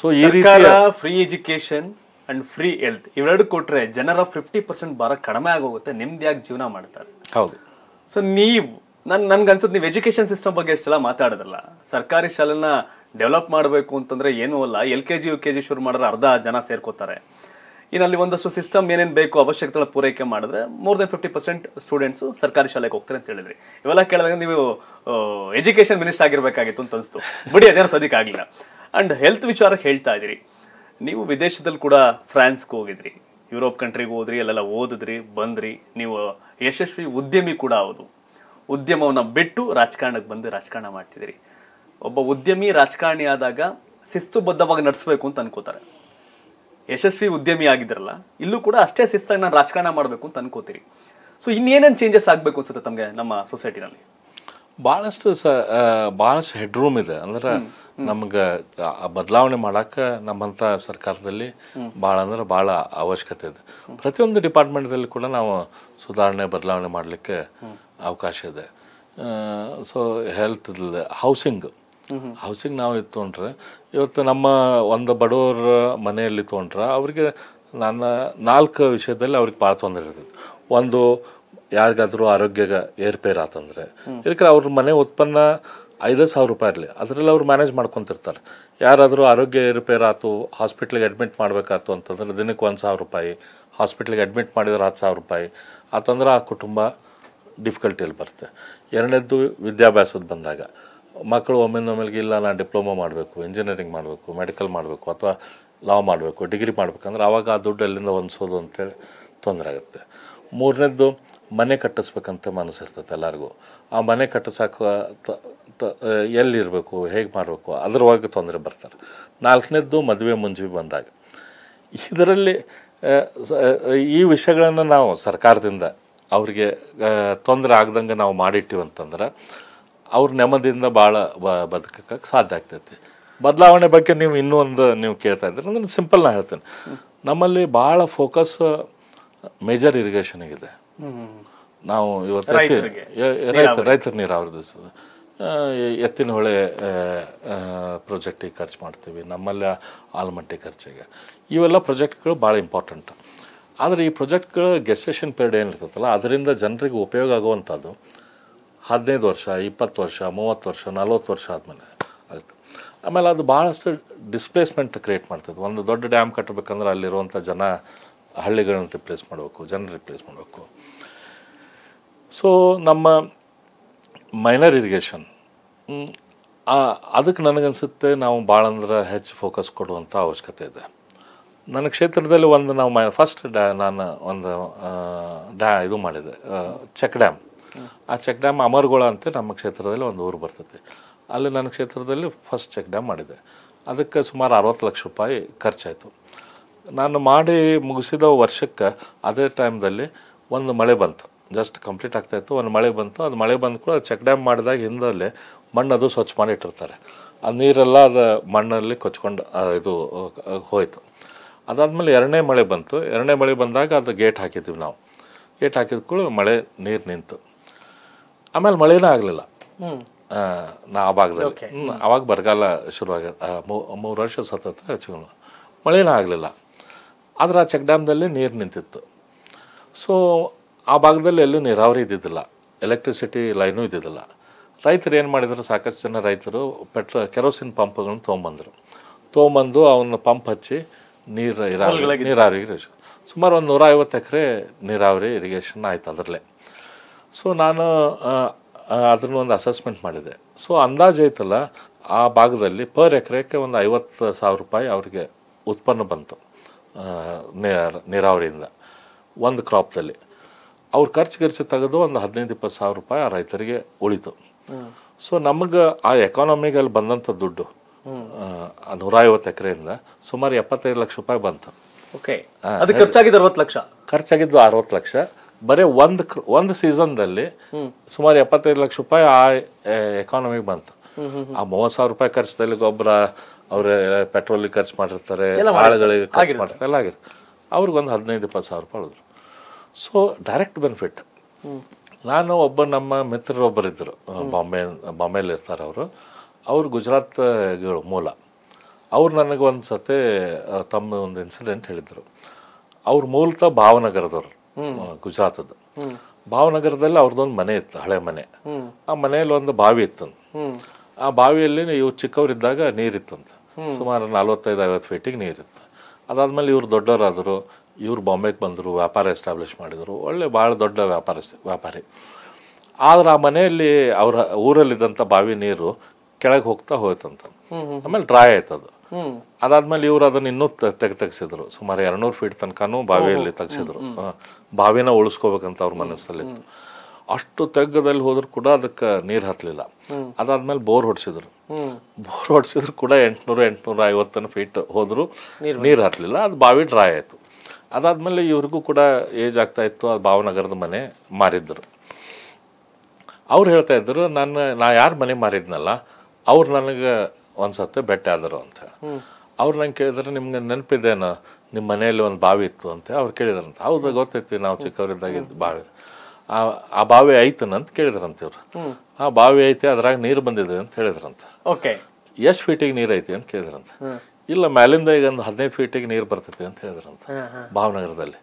So ಈ ರೀತಿ free education and free health ಇವೆರಡು ಕೊಟ್ರೆ ಜನರ ಫಿಫ್ಟಿ ಪರ್ಸೆಂಟ್ ಭಾರ ಕಡಿಮೆ ಆಗೋಗುತ್ತೆ ನೆಮ್ಮದಿಯಾಗಿ ಜೀವನ ಮಾಡ್ತಾರೆ. ಹೌದು. ಸೊ ನೀವು ನನ್ ಅನ್ಸುತ್ತೆ ನೀವು ಎಜುಕೇಶನ್ ಸಿಸ್ಟಮ್ ಬಗ್ಗೆ ಎಷ್ಟೆಲ್ಲ ಮಾತಾಡಿದ್ರಲ್ಲ ಸರ್ಕಾರಿ ಶಾಲೆನ ಡೆವಲಪ್ ಮಾಡಬೇಕು ಅಂತಂದ್ರೆ ಏನೂ ಅಲ್ಲ L K G U K G ಶುರು ಮಾಡಿದ್ರೆ ಅರ್ಧ ಜನ ಸೇರ್ಕೋತಾರೆ. ಇನ್ನಲ್ಲಿ ಒಂದಷ್ಟು ಸಿಸ್ಟಮ್ ಏನೇನು ಬೇಕು ಅವಶ್ಯಕತೆಗಳ ಪೂರೈಕೆ ಮಾಡಿದ್ರೆ more than fifty percent students ಸರ್ಕಾರಿ ಶಾಲೆಗೆ ಹೋಗ್ತಾರೆ ಅಂತ ಹೇಳಿದ್ರಿ. ಇವೆಲ್ಲ ಕೇಳಿದಾಗ ನೀವು ಎಜುಕೇಶನ್ ಮಿನಿಸ್ಟರ್ ಆಗಿರ್ಬೇಕಾಗಿತ್ತು ಅಂತ ಅನಿಸ್ತು. ಬಿಡಿ ಅದೇನು ಸದ್ಯಕ್ಕೆ ಆಗಲಿಲ್ಲ. ಅಂಡ್ ಹೆಲ್ತ್ ವಿಚಾರಕ್ಕೆ ಹೇಳ್ತಾ ಇದ್ದೀರಿ. ನೀವು ವಿದೇಶದಲ್ಲಿ ಕೂಡ ಫ್ರಾನ್ಸ್ಗೆ ಹೋಗಿದ್ರಿ. ಯುರೋಪ್ ಕಂಟ್ರಿಗೆ ಹೋದ್ರಿ ಅಲ್ಲೆಲ್ಲ ಓದಿದ್ರಿ ಬಂದ್ರಿ. ನೀವು ಯಶಸ್ವಿ ಉದ್ಯಮಿ ಕೂಡ ಹೌದು. ಉದ್ಯಮವನ್ನ ಬಿಟ್ಟು ರಾಜಕಾರಣಕ್ಕೆ ಬಂದು ರಾಜಕಾರಣ ಮಾಡ್ತಿದ್ದೀರಿ. ಒಬ್ಬ ಉದ್ಯಮಿ ರಾಜಕಾರಣಿ ಆದಾಗ ಶಿಸ್ತುಬದ್ಧವಾಗಿ ನಡೆಸಬೇಕು ಅಂತ ಅನ್ಕೋತಾರೆ. ಯಶಸ್ವಿ ಉದ್ಯಮಿ ಆಗಿದ್ರಲ್ಲ ಇಲ್ಲೂ ಕೂಡ ಅಷ್ಟೇ ಶಿಸ್ತಾಗಿ ನಾನು ರಾಜಕಾರಣ ಮಾಡಬೇಕು ಅಂತ ಅನ್ಕೋತೀರಿ. ಸೊ ಇನ್ನೇನೇನು ಚೇಂಜಸ್ ಆಗಬೇಕು ಅನ್ಸುತ್ತೆ ತಮಗೆ ನಮ್ಮ ಸೊಸೈಟಿನಲ್ಲಿ ಭಾಳಷ್ಟು ಸ ಭಾಳಷ್ಟು ಹೆಡ್ರೂಮ್ ಇದೆ. ಅಂದ್ರೆ ನಮ್ಗೆ ಬದಲಾವಣೆ ಮಾಡಾಕ ನಮ್ಮಂತ ಸರ್ಕಾರದಲ್ಲಿ ಭಾಳ ಅಂದ್ರೆ ಭಾಳ ಅವಶ್ಯಕತೆ ಇದೆ. ಪ್ರತಿಯೊಂದು ಡಿಪಾರ್ಟ್ಮೆಂಟ್ದಲ್ಲಿ ಕೂಡ ನಾವು ಸುಧಾರಣೆ ಬದಲಾವಣೆ ಮಾಡಲಿಕ್ಕೆ ಅವಕಾಶ ಇದೆ. ಸೊ ಹೆಲ್ತ್ ಹೌಸಿಂಗ್ ಹೌಸಿಂಗ್ ನಾವು ಇದು ತೊಗೊಂಡ್ರೆ ಇವತ್ತು ನಮ್ಮ ಒಂದು ಬಡವರ ಮನೆಯಲ್ಲಿ ತೊಗೊಂಡ್ರೆ ಅವ್ರಿಗೆ ನನ್ನ ನಾಲ್ಕು ವಿಷಯದಲ್ಲಿ ಅವ್ರಿಗೆ ಭಾಳ ತೊಂದರೆ ಇರ್ತೈತಿ. ಒಂದು ಯಾರಿಗಾದ್ರೂ ಆರೋಗ್ಯ ಏರ್ಪೇರ್ ಆತಂದ್ರೆ ಇದಕ್ಕೆ ಅವ್ರ ಮನೆ ಉತ್ಪನ್ನ ಐದು ಸಾವಿರ ರೂಪಾಯಿ ಇರಲಿ. ಅದರಲ್ಲಿ ಅವ್ರು ಮ್ಯಾನೇಜ್ ಮಾಡ್ಕೊತಿರ್ತಾರೆ. ಯಾರಾದರೂ ಆರೋಗ್ಯ ರಿಪೇರ್ ಆಯಿತು ಹಾಸ್ಪಿಟ್ಲಿಗೆ ಅಡ್ಮಿಟ್ ಮಾಡಬೇಕಾಯ್ತು ಅಂತಂದ್ರೆ ದಿನಕ್ಕೆ ಒಂದು ಸಾವಿರ ರೂಪಾಯಿ ಹಾಸ್ಪಿಟ್ಲಿಗೆ ಅಡ್ಮಿಟ್ ಮಾಡಿದ್ರೆ ಹತ್ತು ಸಾವಿರ ರೂಪಾಯಿ. ಆತಂದ್ರೆ ಆ ಕುಟುಂಬ ಡಿಫಿಕಲ್ಟಿಯಲ್ಲಿ ಬರುತ್ತೆ. ಎರಡನೇದ್ದು ವಿದ್ಯಾಭ್ಯಾಸದ ಬಂದಾಗ. ಮಕ್ಕಳು ಒಮ್ಮೆನೊಮ್ಮೆಲ್ಗೆ ಇಲ್ಲ, ನಾನು ಡಿಪ್ಲೊಮಾ ಮಾಡಬೇಕು ಇಂಜಿನಿಯರಿಂಗ್ ಮಾಡಬೇಕು ಮೆಡಿಕಲ್ ಮಾಡಬೇಕು, ಅಥವಾ ಲಾ ಮಾಡಬೇಕು ಡಿಗ್ರಿ ಮಾಡ್ಬೇಕಂದ್ರೆ ಆವಾಗ ಆ ದುಡ್ಡು ಎಲ್ಲಿಂದ ಹೊಂದಿಸೋದು ಅಂತೇಳಿ ತೊಂದರೆ ಆಗುತ್ತೆ. ಮೂರನೇದ್ದು ಮನೆ ಕಟ್ಟಿಸ್ಬೇಕಂತ ಮನಸ್ಸು ಇರ್ತೈತೆ ಎಲ್ಲರಿಗೂ. ಆ ಮನೆ ಕಟ್ಟಿಸಕ್ಕೆ ಎಲ್ಲಿರಬೇಕು ಹೇಗೆ ಮಾಡಬೇಕು ಅದರವಾಗಿ ತೊಂದರೆ ಬರ್ತಾರೆ. ನಾಲ್ಕನೇದ್ದು ಮದುವೆ ಮುಂಜಿ ಬಂದಾಗ. ಇದರಲ್ಲಿ ಈ ವಿಷಯಗಳನ್ನು ನಾವು ಸರ್ಕಾರದಿಂದ ಅವ್ರಿಗೆ ತೊಂದರೆ ಆಗ್ದಂಗೆ ನಾವು ಮಾಡಿಟ್ಟಿವಿ ಅಂತಂದ್ರೆ ಅವ್ರ ನೆಮ್ಮದಿಯಿಂದ ಭಾಳ ಬದುಕಕ್ಕೆ ಸಾಧ್ಯ ಆಗ್ತೈತಿ. ಬದಲಾವಣೆ ಬಗ್ಗೆ ನೀವು ಇನ್ನೂ ಒಂದು ನೀವು ಕೇಳ್ತಾ ಇದ್ದೀರಿ ಅಂದ್ರೆ ಸಿಂಪಲ್ ನಾ ಹೇಳ್ತೇನೆ. ನಮ್ಮಲ್ಲಿ ಭಾಳ ಫೋಕಸ್ ಮೇಜರ್ ಇರಿಗೇಷನ್ಗಿದೆ ನಾವು ಇವತ್ತು. ರೈತ ರೈತರ ನೀರಾವರಿ ಎತ್ತಿನ ಹೊಳೆ ಪ್ರಾಜೆಕ್ಟಿಗೆ ಖರ್ಚು ಮಾಡ್ತೀವಿ. ನಮ್ಮಲ್ಲಿ ಆಲ್ಮಟ್ಟಿ ಖರ್ಚಿಗೆ. ಇವೆಲ್ಲ ಪ್ರಾಜೆಕ್ಟ್ಗಳು ಭಾಳ ಇಂಪಾರ್ಟೆಂಟ್ ಆದರೆ ಈ ಪ್ರಾಜೆಕ್ಟ್ಗಳ ಗೆಸ್ಟೇಷನ್ ಪೀರಿಯಡ್ ಏನಿರ್ತೈತಲ್ಲ ಅದರಿಂದ ಜನರಿಗೆ ಉಪಯೋಗ ಆಗುವಂಥದ್ದು ಹದಿನೈದು ವರ್ಷ, ಇಪ್ಪತ್ತು ವರ್ಷ, ಮೂವತ್ತು ವರ್ಷ, ನಲ್ವತ್ತು ವರ್ಷ ಆದಮೇಲೆ ಆಗುತ್ತೆ ಆಮೇಲೆ ಅದು ಭಾಳಷ್ಟು ಡಿಸ್ಪ್ಲೇಸ್ಮೆಂಟ್ ಕ್ರಿಯೇಟ್ ಮಾಡ್ತದೆ. ಒಂದು ದೊಡ್ಡ ಡ್ಯಾಮ್ ಕಟ್ಟಬೇಕಂದ್ರೆ ಅಲ್ಲಿರುವಂಥ ಜನ ಹಳ್ಳಿಗಳನ್ನ ರಿಪ್ಲೇಸ್ ಮಾಡಬೇಕು ಜನ ರಿಪ್ಲೇಸ್ ಮಾಡಬೇಕು. ಸೊ ನಮ್ಮ ಮೈನರ್ ಇರಿಗೇಷನ್ ಅದಕ್ಕೆ ನನಗನ್ಸುತ್ತೆ ನಾವು ಭಾಳ ಅಂದ್ರೆ ಹೆಚ್ಚು ಫೋಕಸ್ ಕೊಡುವಂಥ ಅವಶ್ಯಕತೆ ಇದೆ. ನನ್ನ ಕ್ಷೇತ್ರದಲ್ಲಿ ಒಂದು ನಾವು ಮೈ ಫಸ್ಟ್ ಡ್ಯಾ ನಾನು ಒಂದು ಡ್ಯಾ ಇದು ಮಾಡಿದೆ ಚೆಕ್ ಡ್ಯಾಮ್ ಆ ಚೆಕ್ ಡ್ಯಾಮ್ ಅಮರ್ಗೋಳ ಅಂತ ನಮ್ಮ ಕ್ಷೇತ್ರದಲ್ಲಿ ಒಂದು ಊರು ಬರ್ತೈತಿ ಅಲ್ಲಿ ನನ್ನ ಕ್ಷೇತ್ರದಲ್ಲಿ ಫಸ್ಟ್ ಚೆಕ್ ಡ್ಯಾಮ್ ಮಾಡಿದೆ. ಅದಕ್ಕೆ ಸುಮಾರು ಅರವತ್ತು ಲಕ್ಷ ರೂಪಾಯಿ ಖರ್ಚಾಯಿತು. ನಾನು ಮಾಡಿ ಮುಗಿಸಿದ ವರ್ಷಕ್ಕೆ ಅದೇ ಟೈಮ್ದಲ್ಲಿ ಒಂದು ಮಳೆ ಬಂತು. ಜಸ್ಟ್ ಕಂಪ್ಲೀಟ್ ಆಗ್ತಾ ಇತ್ತು. ಒಂದು ಮಳೆ ಬಂತು. ಅದು ಮಳೆ ಬಂದ ಕೂಡ ಚೆಕ್ ಡ್ಯಾಮ್ ಮಾಡಿದಾಗ ಹಿಂದಲ್ಲಿ ಮಣ್ಣು ಅದು ಸ್ವಚ್ಛ ಮಾಡಿ ಇಟ್ಟಿರ್ತಾರೆ. ಆ ನೀರೆಲ್ಲ ಅದು ಮಣ್ಣಲ್ಲಿ ಕೊಚ್ಕೊಂಡು ಇದು ಹೋಯಿತು. ಅದಾದಮೇಲೆ ಎರಡನೇ ಮಳೆ ಬಂತು. ಎರಡನೇ ಮಳೆ ಬಂದಾಗ ಅದು ಗೇಟ್ ಹಾಕಿದ್ವಿ ನಾವು. ಗೇಟ್ ಹಾಕಿದ ಕೂಡ ಮಳೆ ನೀರು ನಿಂತು. ಆಮೇಲೆ ಮಳೆನೇ ಆಗಲಿಲ್ಲ. ನಾ ಆ ಭಾಗದಲ್ಲಿ. ಆವಾಗ ಬರಗಾಲ ಶುರುವಾಗ ಮೂರು ವರ್ಷ ಸತತ ಹೆಚ್ಚು ಮಳೆನೇ ಆಗಲಿಲ್ಲ. ಆದ್ರೆ ಆ ಚೆಕ್ ಡ್ಯಾಮ್ದಲ್ಲಿ ನೀರು ನಿಂತಿತ್ತು. ಸೊ ಆ ಭಾಗದಲ್ಲಿ ಎಲ್ಲೂ ನೀರಾವರಿ ಇದ್ದಿದ್ದಿಲ್ಲ. ಎಲೆಕ್ಟ್ರಿಸಿಟಿ ಲೈನೂ ಇದ್ದಿದ್ದಿಲ್ಲ. ರೈತರು ಏನು ಮಾಡಿದ್ರು? ಸಾಕಷ್ಟು ಜನ ರೈತರು ಪೆಟ್ರೋ ಕೆರೋಸಿನ್ ಪಂಪ್ಗಳನ್ನ ತೊಗೊಂಬಂದರು. ತೊಗೊಂಬಂದು ಅವನ್ನ ಪಂಪ್ ಹಚ್ಚಿ ನೀರು ಇರಾವರಿ ನೀರಾವರಿ ಇರಿಗೇಷನ್ ಸುಮಾರು ಒಂದು ನೂರ ಐವತ್ತು ಎಕರೆ ನೀರಾವರಿ ಇರಿಗೇಷನ್ ಆಯ್ತು ಅದರಲ್ಲೇ. ಸೊ ನಾನು ಅದನ್ನ ಒಂದು ಅಸೆಸ್ಮೆಂಟ್ ಮಾಡಿದೆ. ಸೊ ಅಂದಾಜು ಐತಲ್ಲ ಆ ಭಾಗದಲ್ಲಿ ಪರ್ ಎಕರೆಗೆ ಒಂದು ಐವತ್ತು ಸಾವಿರ ರೂಪಾಯಿ ಅವರಿಗೆ ಉತ್ಪನ್ನ ಬಂತು ನೀರಾವರಿಯಿಂದ. ಒಂದು ಕ್ರಾಪ್ದಲ್ಲಿ ಅವ್ರ ಖರ್ಚು ಖರ್ಚು ತೆಗೆದು ಒಂದು ಹದಿನೈದು ಇಪ್ಪತ್ತು ಸಾವಿರ ರೂಪಾಯಿ ಆ ರೈತರಿಗೆ ಉಳಿತು. ಸೊ ನಮಗೆ ಆ ಎಕಾನಮಿಗೆ ಅಲ್ಲಿ ಬಂದಂಥ ದುಡ್ಡು ನೂರ ಐವತ್ತು ಎಕರೆಯಿಂದ ಸುಮಾರು ಎಪ್ಪತ್ತೈದು ಲಕ್ಷ ರೂಪಾಯಿ ಬಂತು. ಓಕೆ ಅದು ಖರ್ಚಾಗಿದೆ ಅರವತ್ತು ಲಕ್ಷ? ಖರ್ಚಾಗಿದ್ದು ಅರವತ್ತು ಲಕ್ಷ. ಬರೀ ಒಂದು ಒಂದು ಸೀಸನ್ದಲ್ಲಿ ಸುಮಾರು ಎಪ್ಪತ್ತೈದು ಲಕ್ಷ ರೂಪಾಯಿ ಆ ಎಕಾನಮಿಗೆ ಬಂತು. ಆ ಮೂವತ್ತು ಸಾವಿರ ರೂಪಾಯಿ ಖರ್ಚದಲ್ಲಿ ಗೊಬ್ಬರ ಅವ್ರ ಪೆಟ್ರೋಲಿಗೆ ಖರ್ಚು ಮಾಡಿರ್ತಾರೆ. ಆಳುಗಳಿಗೆ ಖರ್ಚು ಮಾಡಿರ್ತಾರೆ ಎಲ್ಲ ಆಗಿರುತ್ತೆ. ಅವ್ರಿಗೆ ಒಂದು ಹದಿನೈದು ಇಪ್ಪತ್ತು ಸಾವಿರ ರೂಪಾಯಿ ಉಳಿದ್ರು. ಸೊ ಡೈರೆಕ್ಟ್ ಬೆನಿಫಿಟ್ ನಾನು ಒಬ್ಬ ನಮ್ಮ ಮಿತ್ರರೊಬ್ಬರಿದ್ದರು. ಬಾಂಬೆ ಬಾಂಬೆಲಿ ಇರ್ತಾರೆ ಅವರು. ಅವ್ರು ಗುಜರಾತ್ಗಳು ಮೂಲ. ಅವ್ರು ನನಗೆ ಒಂದು ಸತಿ ತಮ್ಮ ಒಂದು ಇನ್ಸಿಡೆಂಟ್ ಹೇಳಿದರು. ಅವ್ರ ಮೂಲತಃ ಭಾವನಗರದವ್ರು ಗುಜರಾತದ್ದು. ಭಾವನಗರದಲ್ಲಿ ಅವ್ರದ್ದೊಂದು ಮನೆ ಇತ್ತು, ಹಳೆ ಮನೆ. ಆ ಮನೆಯಲ್ಲಿ ಒಂದು ಬಾವಿ ಇತ್ತು ಆ ಬಾವಿಯಲ್ಲಿ ಇವ್ರು ಚಿಕ್ಕವರಿದ್ದಾಗ ನೀರಿತ್ತಂತ. ಸುಮಾರು ನಲ್ವತ್ತೈದು, ಐವತ್ತು ಫೀಟಿಗೆ ನೀರಿತ್ತು. ಅದಾದ್ಮೇಲೆ ಇವ್ರು ದೊಡ್ಡವರಾದರು. ಇವ್ರು ಬಾಂಬೆಗೆ ಬಂದರು ವ್ಯಾಪಾರ ಎಸ್ಟಾಬ್ಲಿಷ್ ಮಾಡಿದರು. ಒಳ್ಳೆ ಭಾಳ ದೊಡ್ಡ ವ್ಯಾಪಾರ ವ್ಯಾಪಾರಿ. ಆದ್ರೆ ಆ ಮನೆಯಲ್ಲಿ ಅವ್ರ ಊರಲ್ಲಿದ್ದಂಥ ಬಾವಿ ನೀರು ಕೆಳಗೆ ಹೋಗ್ತಾ ಹೋಯ್ತಂತ. ಆಮೇಲೆ ಡ್ರೈ ಆಯ್ತದು ಅದಾದ್ಮೇಲೆ ಇವ್ರು ಅದನ್ನ ಇನ್ನೂ ತೆಗ್ ತೆಗ್ಸಿದ್ರು. ಸುಮಾರು ಎರಡ್ನೂರು ಫೀಟ್ ತನಕನೂ ಬಾವಿಯಲ್ಲಿ ತೆಗ್ಸಿದ್ರು. ಬಾವಿನ ಉಳಿಸ್ಕೋಬೇಕಂತ ಅವ್ರ ಮನಸ್ಸಲ್ಲಿತ್ತು ಅಷ್ಟು ತೆಗ್ಗದಲ್ಲಿ ಹೋದ್ರು ಕೂಡ ಅದಕ್ಕೆ ನೀರು ಹತ್ತಲಿಲ್ಲ ಅದಾದ್ಮೇಲೆ ಬೋರ್ ಹೊಡ್ಸಿದ್ರು. ಬೋರ್ ಹೊಡ್ಸಿದ್ರು ಕೂಡ ಎಂಟ್ನೂರು ಎಂಟ್ನೂರ ಐವತ್ತನ ಫೀಟ್ ಹೋದ್ರು ನೀರು ಹತ್ತಲಿಲ್ಲ ಅದು ಬಾವಿ ಡ್ರೈ ಆಯ್ತು. ಅದಾದ್ಮೇಲೆ ಇವ್ರಿಗೂ ಕೂಡ ಏಜ್ ಆಗ್ತಾ ಇತ್ತು ಅದು ಭಾವನಗರದ ಮನೆ ಮಾರಿದ್ರು. ಅವ್ರು ಹೇಳ್ತಾ ಇದ್ರು ನನ್ನ ನಾ ಯಾರು ಮನೆ ಮಾರಿದ್ನಲ್ಲ ಅವ್ರು ನನಗೆ ಒಂದ್ಸತಿ ಭೇಟಿ ಆದರು ಅಂತ. ಅವ್ರು ನಂಗೆ ಕೇಳಿದ್ರೆ ನಿಮ್ಗೆ ನೆನಪಿದೇನ ನಿಮ್ಮ ಮನೆಯಲ್ಲಿ ಒಂದು ಬಾವಿ ಇತ್ತು? ಅಂತ ಅವ್ರು ಕೇಳಿದ್ರಂತ. ಹೌದು ಗೊತ್ತೈತಿ ನಾವು ಚಿಕ್ಕವರಿದ್ದಾಗ ಬಾವಿ. ಆ ಆ ಬಾವಿ ಐತನಂತ ಕೇಳಿದ್ರಂತ ಇವ್ರು. ಆ ಬಾವಿ ಐತಿ ಅದ್ರಾಗ ನೀರು ಬಂದಿದೆ ಅಂತ ಹೇಳಿದ್ರಂತ. ಓಕೆ ಎಷ್ಟು ಫೀಟಿಗೆ ನೀರು ಐತಿ ಅಂತ ಕೇಳಿದ್ರಂತ. ಇಲ್ಲ ಮ್ಯಾಲಿಂದ ಈಗ ಒಂದು ಹದಿನೈದು ಫೀಟಿಗೆ ನೀರು ಬರ್ತೈತಿ ಅಂತ ಹೇಳಿದ್ರಂತ ಭಾವನಗರದಲ್ಲಿ.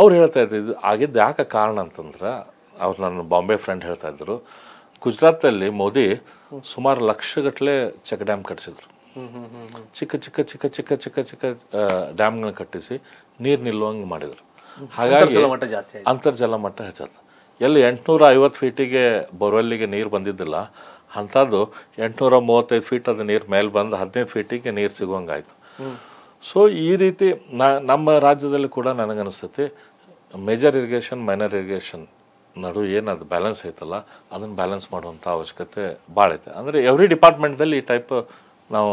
ಅವ್ರು ಹೇಳ್ತಾ ಇದ್ದಿದ್ದು ಆಗಿದ್ದು ಯಾಕೆ ಕಾರಣ ಅಂತಂದ್ರೆ ಅವ್ರು ನನ್ನ ಬಾಂಬೆ ಫ್ರೆಂಡ್ ಹೇಳ್ತಾ ಇದ್ರು ಗುಜರಾತಲ್ಲಿ ಮೋದಿ ಸುಮಾರು ಲಕ್ಷಗಟ್ಟಲೆ ಚೆಕ್ ಡ್ಯಾಮ್ ಕಟ್ಟಿಸಿದ್ರು ಚಿಕ್ಕ ಚಿಕ್ಕ ಚಿಕ್ಕ ಚಿಕ್ಕ ಚಿಕ್ಕ ಚಿಕ್ಕ ಡ್ಯಾಮ್ಗಳನ್ನ ಕಟ್ಟಿಸಿ ನೀರು ನಿಲ್ಲುವಂಗೆ ಮಾಡಿದ್ರು. ಹಾಗಾಗಿ ಅಂತರ್ಜಲ ಮಟ್ಟ ಹೆಚ್ಚಾಯ್ತು. ಎಲ್ಲಿ ಎಂಟುನೂರ ಐವತ್ತು ಫೀಟಿಗೆ ಬೋರ್ವೆಲ್ಲಿಗೆ ನೀರು ಬಂದಿದ್ದಿಲ್ಲ ಅಂಥದ್ದು ಎಂಟುನೂರ ಮೂವತ್ತೈದು ಫೀಟ್ ಅದು ನೀರು ಮೇಲೆ ಬಂದು ಹದಿನೈದು ಫೀಟಿಗೆ ನೀರು ಸಿಗುವಂಗಾಯ್ತು. ಸೊ ಈ ರೀತಿ ನ ನಮ್ಮ ರಾಜ್ಯದಲ್ಲಿ ಕೂಡ ನನಗನ್ನಿಸ್ತೈತಿ ಮೇಜರ್ ಇರಿಗೇಷನ್ ಮೈನರ್ ಇರಿಗೇಷನ್ ನಡು ಏನು ಅದು ಬ್ಯಾಲೆನ್ಸ್ ಐತಲ್ಲ ಅದನ್ನು ಬ್ಯಾಲೆನ್ಸ್ ಮಾಡುವಂಥ ಅವಶ್ಯಕತೆ ಭಾಳ ಐತೆ ಅಂದರೆ ಎವ್ರಿ ಡಿಪಾರ್ಟ್ಮೆಂಟ್ದಲ್ಲಿ ಈ ಟೈಪ್ ನಾವು